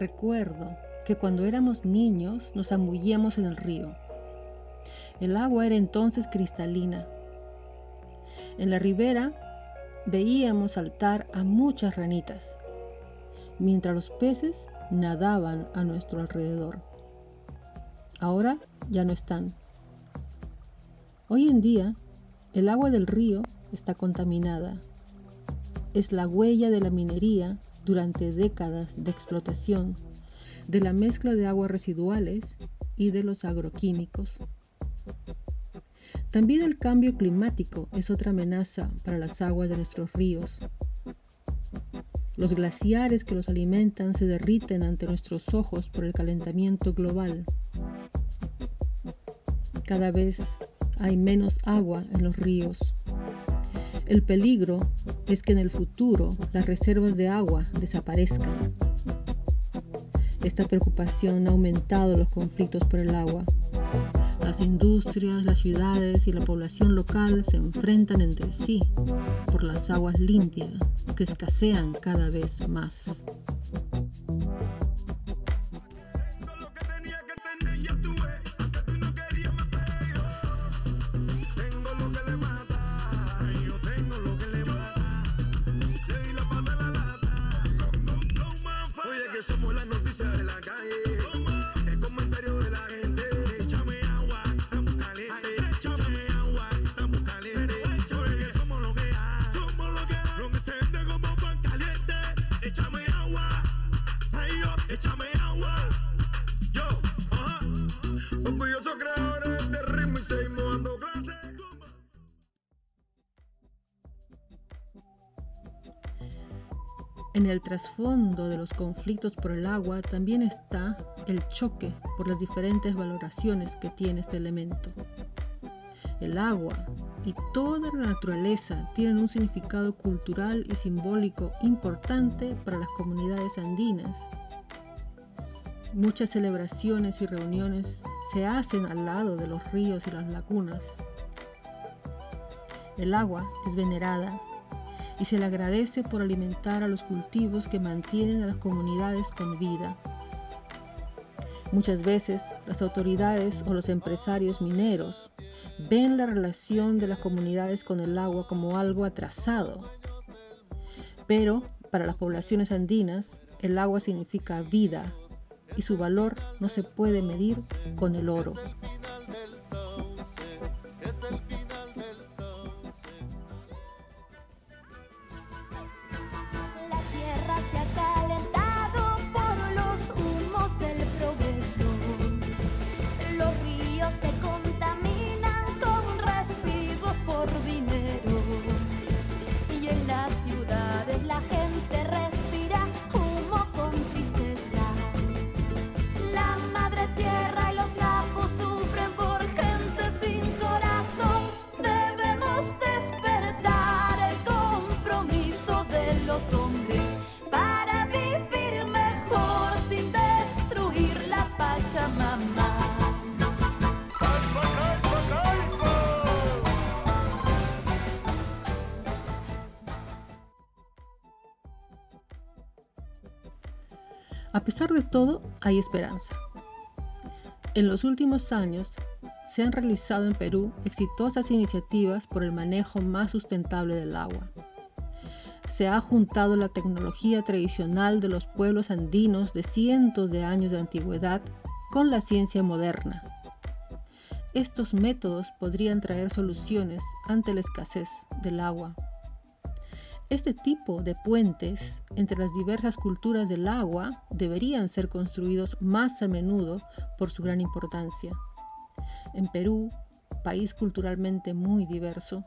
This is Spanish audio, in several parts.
Recuerdo que cuando éramos niños nos zambullíamos en el río. El agua era entonces cristalina. En la ribera veíamos saltar a muchas ranitas, mientras los peces nadaban a nuestro alrededor. Ahora ya no están. Hoy en día, el agua del río está contaminada. Es la huella de la minería durante décadas de explotación, de la mezcla de aguas residuales y de los agroquímicos. También el cambio climático es otra amenaza para las aguas de nuestros ríos. Los glaciares que los alimentan se derriten ante nuestros ojos por el calentamiento global. Cada vez hay menos agua en los ríos. El peligro es que en el futuro las reservas de agua desaparezcan. Esta preocupación ha aumentado los conflictos por el agua. Las industrias, las ciudades y la población local se enfrentan entre sí por las aguas limpias que escasean cada vez más. En el trasfondo de los conflictos por el agua también está el choque por las diferentes valoraciones que tiene este elemento. El agua y toda la naturaleza tienen un significado cultural y simbólico importante para las comunidades andinas. Muchas celebraciones y reuniones se hacen al lado de los ríos y las lagunas. El agua es venerada y se le agradece por alimentar a los cultivos que mantienen a las comunidades con vida. Muchas veces las autoridades o los empresarios mineros ven la relación de las comunidades con el agua como algo atrasado. Pero para las poblaciones andinas, el agua significa vida y su valor no se puede medir con el oro. A pesar de todo, hay esperanza. En los últimos años, se han realizado en Perú exitosas iniciativas por el manejo más sustentable del agua. Se ha juntado la tecnología tradicional de los pueblos andinos de cientos de años de antigüedad con la ciencia moderna. Estos métodos podrían traer soluciones ante la escasez del agua este tipo de puentes entre las diversas culturas del agua deberían ser construidos más a menudo por su gran importancia. En Perú, país culturalmente muy diverso,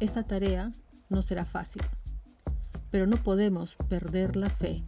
esta tarea no será fácil, pero no podemos perder la fe.